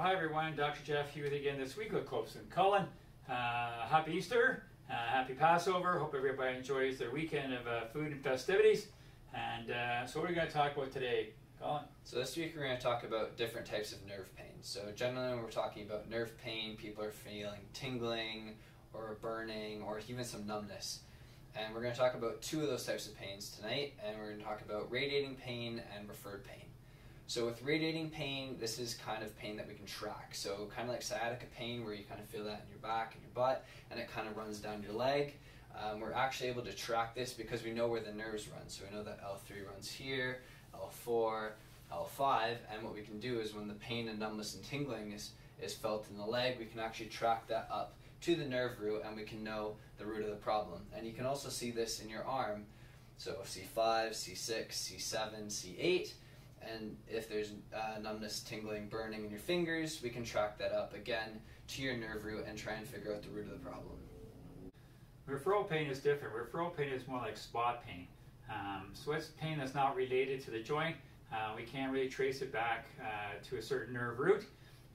hi everyone, Dr. Jeff you again this week with Close and Colin. Uh, happy Easter, uh, happy Passover. Hope everybody enjoys their weekend of uh, food and festivities. And uh, so, what are we going to talk about today, Colin? So this week we're going to talk about different types of nerve pain. So generally, when we're talking about nerve pain, people are feeling tingling or burning or even some numbness. And we're going to talk about two of those types of pains tonight, and we're going to talk about radiating pain and referred pain. So with radiating pain, this is kind of pain that we can track. So kind of like sciatica pain, where you kind of feel that in your back and your butt, and it kind of runs down your leg. Um, we're actually able to track this because we know where the nerves run. So we know that L3 runs here, L4, L5, and what we can do is when the pain and numbness and tingling is, is felt in the leg, we can actually track that up to the nerve root and we can know the root of the problem. And you can also see this in your arm. So C5, C6, C7, C8, and if there's uh, numbness, tingling, burning in your fingers, we can track that up again to your nerve root and try and figure out the root of the problem. Referral pain is different. Referral pain is more like spot pain. Um, so it's pain that's not related to the joint. Uh, we can't really trace it back uh, to a certain nerve root.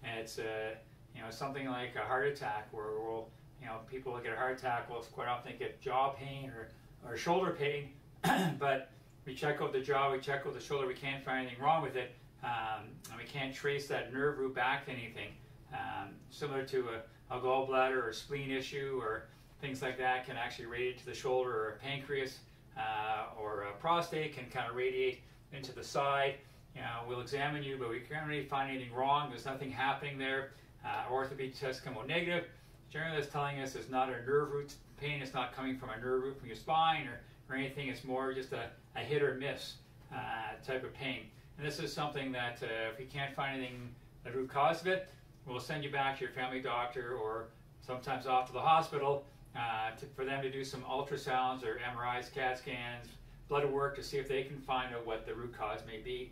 And it's uh, you know something like a heart attack where we'll you know people that get a heart attack will quite often get jaw pain or, or shoulder pain, but we check out the jaw, we check out the shoulder, we can't find anything wrong with it, um, and we can't trace that nerve root back to anything. Um, similar to a, a, gallbladder or spleen issue or things like that can actually radiate to the shoulder or a pancreas uh, or a prostate can kind of radiate into the side. You know, we'll examine you, but we can't really find anything wrong. There's nothing happening there. Uh, orthopedic tests come out negative. Generally, that's telling us it's not a nerve root pain. It's not coming from a nerve root from your spine or, or anything. It's more just a, a hit or miss uh, type of pain. And this is something that uh, if we can't find anything, the root cause of it, we'll send you back to your family doctor or sometimes off to the hospital uh, to, for them to do some ultrasounds or MRIs, CAT scans, blood work to see if they can find out what the root cause may be.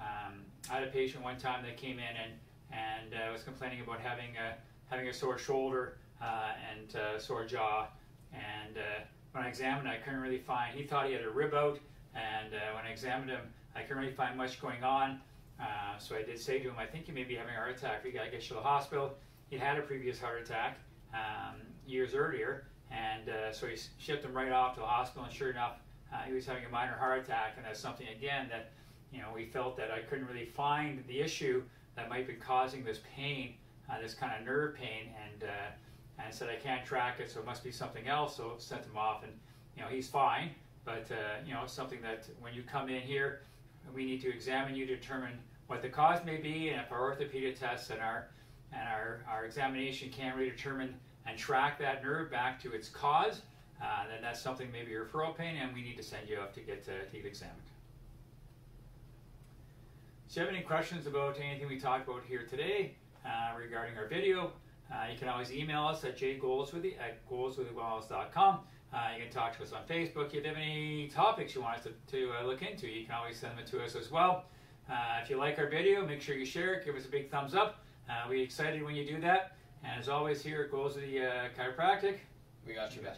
Um, I had a patient one time that came in and, and uh, was complaining about having a, having a sore shoulder and uh, sore jaw. And uh, when I examined, I couldn't really find, he thought he had a rib out. And uh, when I examined him, I couldn't really find much going on. Uh, so I did say to him, I think you may be having a heart attack. We got to get you to the hospital. He had a previous heart attack um, years earlier. And uh, so he shipped him right off to the hospital. And sure enough, uh, he was having a minor heart attack. And that's something, again, that you know, we felt that I couldn't really find the issue that might be causing this pain, uh, this kind of nerve pain. And, uh, and said, I can't track it, so it must be something else. So sent him off. And, you know, he's fine. But, uh, you know, it's something that when you come in here, we need to examine you to determine what the cause may be. And if our orthopedic tests and our, and our, our examination can't really determine and track that nerve back to its cause, uh, then that's something maybe referral pain, and we need to send you up to get, uh, to get examined. So if you have any questions about anything we talked about here today uh, regarding our video, uh, you can always email us at jgoldsworthy at goldsworthywellness.com. Uh, you can talk to us on Facebook. If you have any topics you want us to, to uh, look into, you can always send them to us as well. Uh, if you like our video, make sure you share it. Give us a big thumbs up. Uh, we're excited when you do that. And as always, here it goes to the uh, chiropractic. We got you back.